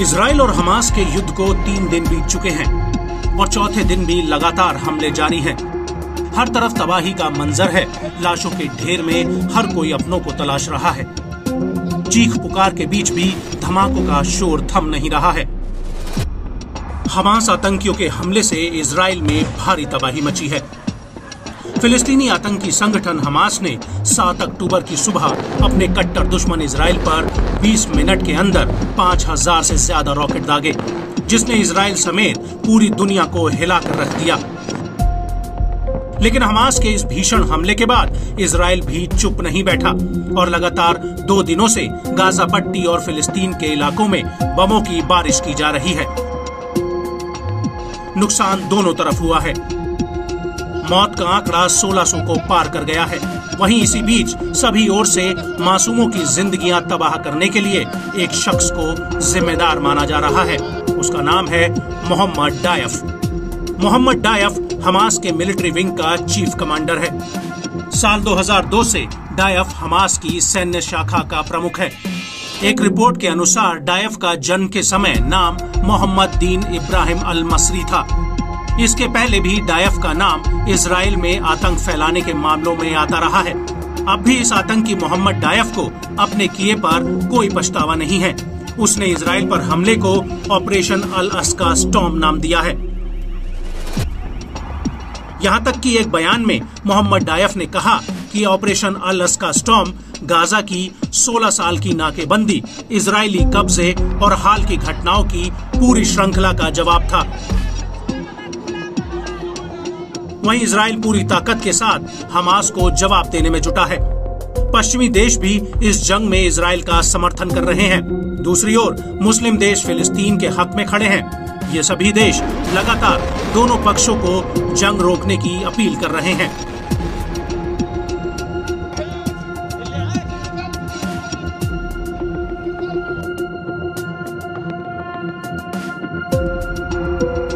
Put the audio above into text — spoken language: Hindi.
इसराइल और हमास के युद्ध को तीन दिन बीत चुके हैं और चौथे दिन भी लगातार हमले जारी हैं। हर तरफ़ तबाही का मंजर है। लाशों के ढेर में हर कोई अपनों को तलाश रहा है। चीख पुकार के बीच भी धमाकों का शोर थम नहीं रहा है। हमास आतंकियों के हमले से इसराइल में भारी तबाही मची है। फिलिस्तीनी आतंकी संगठन हमास ने 7 अक्टूबर की सुबह अपने कट्टर दुश्मन इसराइल पर 20 मिनट के अंदर 5000 से ज़्यादा रॉकेट दागे, जिसने इसराइल समेत पूरी दुनिया को हिलाकर रख दिया। लेकिन हमास के इस भीषण हमले के बाद इसराइल भी चुप नहीं बैठा और लगातार दो दिनों से गाजा पट्टी और फिलिस्तीन के इलाकों में बमों की बारिश की जा रही है। नुकसान दोनों तरफ़ हुआ है। मौत का आंकड़ा 1600 को पार कर गया है। वहीं इसी बीच सभी ओर से मासूमों की जिंदगियाँ तबाह करने के लिए एक शख्स को जिम्मेदार माना जा रहा है। उसका नाम है Mohammed Deif. Mohammed Deif Hamas के मिलिट्री विंग का चीफ कमांडर है। साल 2002 से डायफ हमास की सैन्य शाखा का प्रमुख है। एक रिपोर्ट के अनुसार डायफ का जन्म के समय नाम मोहम्मद दीन इब्राहिम अल मसरी था। इसके पहले भी डायफ का नाम इसराइल में आतंक फैलाने के मामलों में आता रहा है। अब भी इस आतंकी मोहम्मद डायफ को अपने किए पर कोई पछतावा नहीं है। उसने इसराइल पर हमले को ऑपरेशन अल अस्का स्टॉम नाम दिया है। यहाँ तक कि एक बयान में मोहम्मद डायफ ने कहा कि ऑपरेशन अल अस्का स्टॉम गाजा की 16 साल की नाकेबंदी इजरायली कब्जे और हाल की घटनाओं की पूरी श्रृंखला का जवाब था। वहीं इसराइल पूरी ताकत के साथ हमास को जवाब देने में जुटा है। पश्चिमी देश भी इस जंग में इसराइल का समर्थन कर रहे हैं। दूसरी ओर, मुस्लिम देश फिलिस्तीन के हक में खड़े हैं। ये सभी देश लगातार दोनों पक्षों को जंग रोकने की अपील कर रहे हैं।